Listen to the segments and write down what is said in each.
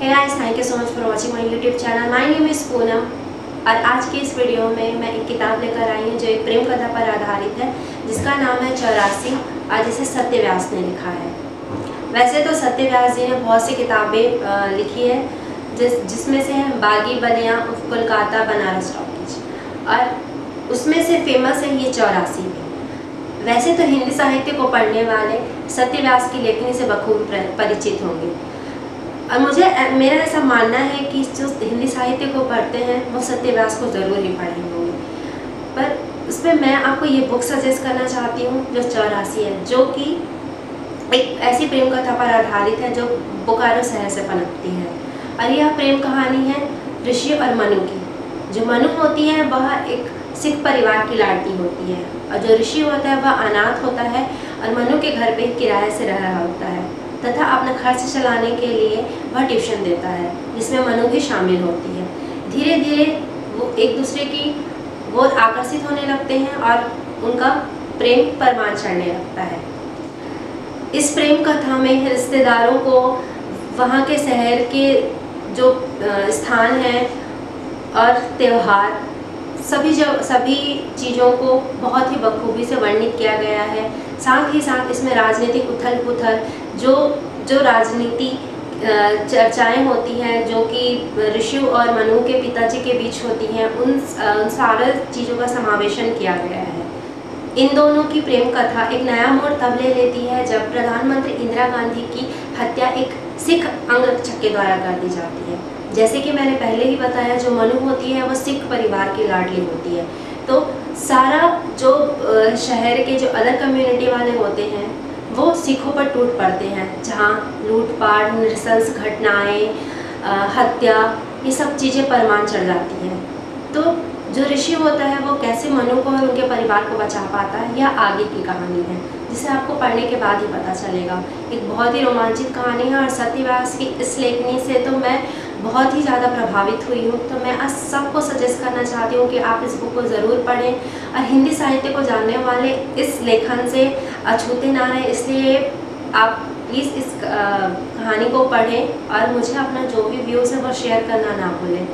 Hey guys, thank you so much for watching my YouTube channel. My name is Poonam. और आज की इस video में मैं एक किताब लेकर आई हूँ जो एक प्रेम कथा पर आधारित है जिसका नाम है चौरासी और जिसे सत्य व्यास ने लिखा है। वैसे तो सत्य व्यास जी ने बहुत सी किताबें लिखी है जिस जिसमें से है बागी बनिया कोलकाता बनारस टॉकीज। और उसमें से फ़ेमस है ये चौरासी भी। वैसे तो हिंदी साहित्य को पढ़ने वाले सत्य व्यास की लेखनी से बखूब परिचित होंगे। और मुझे मेरा ऐसा मानना है कि जो हिंदी साहित्य को पढ़ते हैं, वो सत्यव्यास को ज़रूर ही पढ़े होंगे। पर उस पर मैं आपको ये बुक सजेस्ट करना चाहती हूँ, जो चौरासी है, जो कि एक ऐसी प्रेम कथा पर आधारित है, जो बोकारो शहर से पनपती है। और यह प्रेम कहानी है ऋषि और मनु की। जो मनु होती है, वह एक सिख परिवार की लाड़की होती है। और जो ऋषि होता है, वह अनाथ होता है और मनु के घर पे किराए से रह रहा होता है। तथा अपना खर्च चलाने के लिए वह ट्यूशन देता है, जिसमें मनु भी शामिल होती है। धीरे धीरे वो एक दूसरे की वो आकर्षित होने लगते हैं और उनका प्रेम परमान चढ़ने लगता है। इस प्रेम कथा में रिश्तेदारों को वहाँ के शहर के जो स्थान हैं और त्यौहार सभी जब, सभी चीज़ों को बहुत ही बखूबी से वर्णित किया गया है। साथ ही साथ इसमें राजनीतिक उथल पुथल जो जो राजनीति चर्चाएँ होती हैं, जो कि ऋषि और मनु के पिताजी के बीच होती हैं, उन उन सारे चीज़ों का समावेशन किया गया है। इन दोनों की प्रेम कथा एक नया मोड़ तब ले लेती है, जब प्रधानमंत्री इंदिरा गांधी की हत्या एक सिख अंग छक्के द्वारा कर दी जाती है। जैसे कि मैंने पहले ही बताया, जो मनु होती है, वो सिख परिवार की लाडली होती है। तो सारा जो शहर के जो अदर कम्युनिटी वाले होते हैं, वो सिखों पर टूट पड़ते हैं, जहाँ लूटपाट, नृशंस घटनाएँ हत्या, ये सब चीज़ें परमान चढ़ जाती हैं। तो जो ऋषि होता है, वो कैसे मनु को और उनके परिवार को बचा पाता है, यह आगे की कहानी है, जिसे आपको पढ़ने के बाद ही पता चलेगा। एक बहुत ही रोमांचित कहानी है और सत्यवास की इस लेखनी से तो मैं बहुत ही ज़्यादा प्रभावित हुई हूँ। तो मैं आज सबको सजेस्ट करना चाहती हूँ कि आप इस बुक को ज़रूर पढ़ें और हिंदी साहित्य को जानने वाले इस लेखन से अछूते ना रहें। इसलिए आप प्लीज़ इस कहानी को पढ़ें और मुझे अपना जो भी व्यूज़ है वो शेयर करना ना भूलें।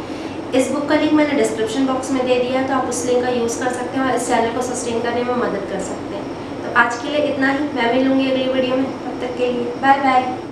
इस बुक का लिंक मैंने डिस्क्रिप्शन बॉक्स में दे दिया तो आप उस लिंक का यूज़ कर सकते हैं और इस चैनल को सस्टेन करने में मदद कर सकते हैं। तो आज के लिए इतना ही। मैं मिलूँगी अगली वीडियो में। तब तक के लिए। Bye bye